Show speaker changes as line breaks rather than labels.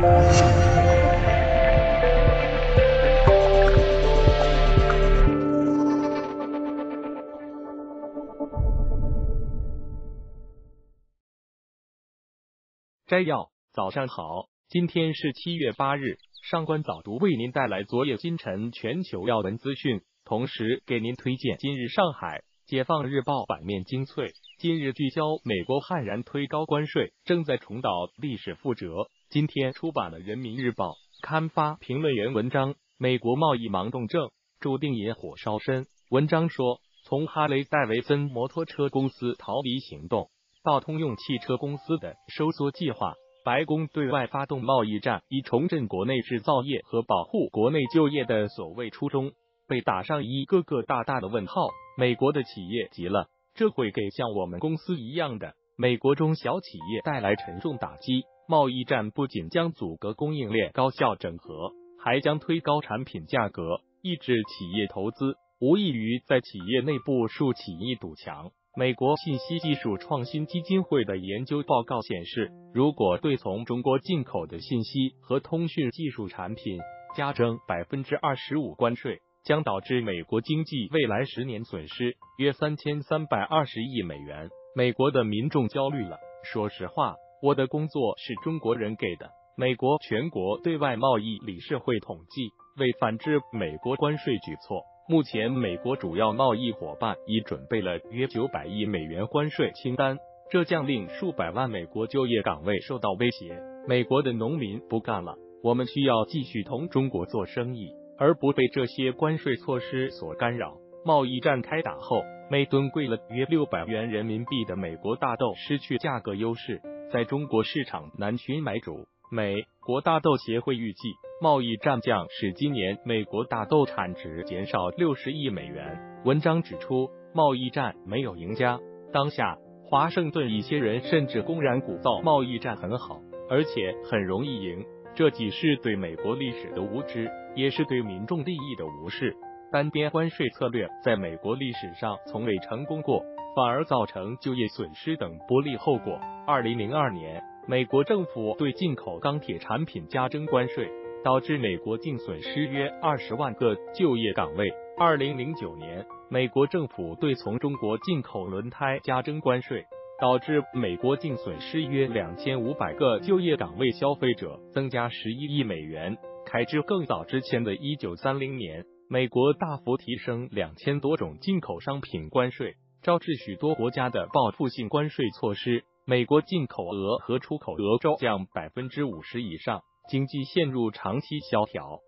摘要：早上好，今天是七月八日。上官早读为您带来昨夜今晨全球要闻资讯，同时给您推荐今日上海解放日报版面精粹。今日聚焦：美国悍然推高关税，正在重蹈历史覆辙。今天出版的《人民日报》刊发评论员文章：美国贸易盲动症注定引火烧身。文章说，从哈雷戴维森摩托车公司逃离行动。到通用汽车公司的收缩计划，白宫对外发动贸易战，以重振国内制造业和保护国内就业的所谓初衷，被打上一个个大大的问号。美国的企业急了，这会给像我们公司一样的美国中小企业带来沉重打击。贸易战不仅将阻隔供应链高效整合，还将推高产品价格，抑制企业投资，无异于在企业内部竖起一堵墙。美国信息技术创新基金会的研究报告显示，如果对从中国进口的信息和通讯技术产品加征百分之二十五关税，将导致美国经济未来十年损失约三千三百二十亿美元。美国的民众焦虑了。说实话，我的工作是中国人给的。美国全国对外贸易理事会统计，为反制美国关税举措。目前，美国主要贸易伙伴已准备了约九百亿美元关税清单，这将令数百万美国就业岗位受到威胁。美国的农民不干了，我们需要继续同中国做生意，而不被这些关税措施所干扰。贸易战开打后，每吨贵了约六百元人民币的美国大豆失去价格优势，在中国市场难寻买主。美国大豆协会预计。贸易战将使今年美国大豆产值减少六十亿美元。文章指出，贸易战没有赢家。当下，华盛顿一些人甚至公然鼓噪贸易战很好，而且很容易赢。这既是对美国历史的无知，也是对民众利益的无视。单边关税策略在美国历史上从未成功过，反而造成就业损失等不利后果。二零零二年，美国政府对进口钢铁产品加征关税。导致美国净损失约二十万个就业岗位。二零零九年，美国政府对从中国进口轮胎加征关税，导致美国净损失约两千五百个就业岗位。消费者增加十一亿美元开支。更早之前的一九三零年，美国大幅提升两千多种进口商品关税，招致许多国家的报复性关税措施。美国进口额和出口额骤降百分之五十以上。经济陷入长期萧条。